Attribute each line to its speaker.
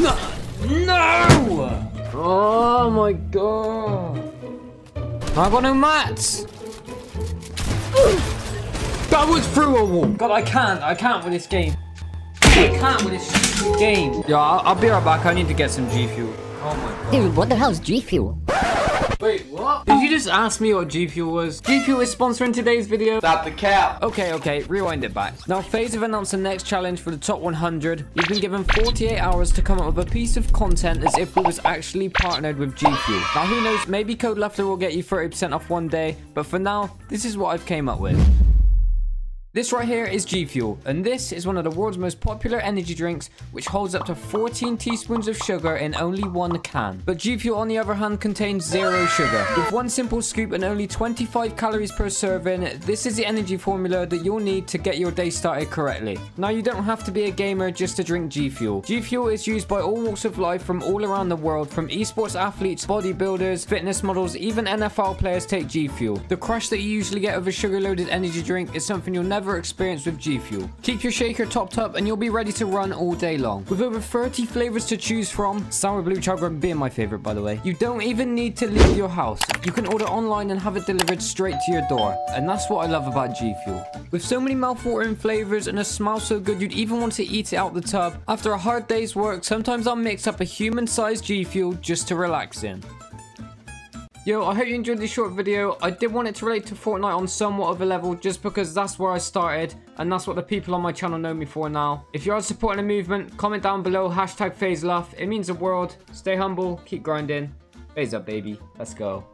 Speaker 1: No! No! Oh my god. I got no mats. That was through a wall. God, I can't. I can't with this game. I can't with this game. Yeah, I'll, I'll be right back. I need to get some G Fuel. Oh my god.
Speaker 2: Dude, what the hell is G Fuel?
Speaker 1: Wait, what? Did you just ask me what G Fuel was? G Fuel is sponsoring today's video.
Speaker 3: Stop the cap.
Speaker 1: Okay, okay, rewind it back. Now, FaZe have announced the next challenge for the top 100. You've been given 48 hours to come up with a piece of content as if we was actually partnered with G Fuel. Now, who knows, maybe Code Lufflur will get you 30% off one day, but for now, this is what I've came up with. This right here is G Fuel, and this is one of the world's most popular energy drinks, which holds up to 14 teaspoons of sugar in only one can. But G Fuel, on the other hand, contains zero sugar. With one simple scoop and only 25 calories per serving, this is the energy formula that you'll need to get your day started correctly. Now, you don't have to be a gamer just to drink G Fuel. G Fuel is used by all walks of life from all around the world, from esports athletes, bodybuilders, fitness models, even NFL players take G Fuel. The crush that you usually get with a sugar-loaded energy drink is something you'll never experience with G Fuel. Keep your shaker topped up and you'll be ready to run all day long. With over 30 flavors to choose from, sour blue Chug Rug being my favorite by the way, you don't even need to leave your house. You can order online and have it delivered straight to your door. And that's what I love about G Fuel. With so many mouthwatering flavors and a smell so good you'd even want to eat it out the tub, after a hard day's work, sometimes I'll mix up a human-sized G Fuel just to relax in. Yo, I hope you enjoyed this short video. I did want it to relate to Fortnite on somewhat of a level just because that's where I started and that's what the people on my channel know me for now. If you are supporting the movement, comment down below hashtag FaZeLuff. It means the world. Stay humble, keep grinding. FaZe up, baby. Let's go.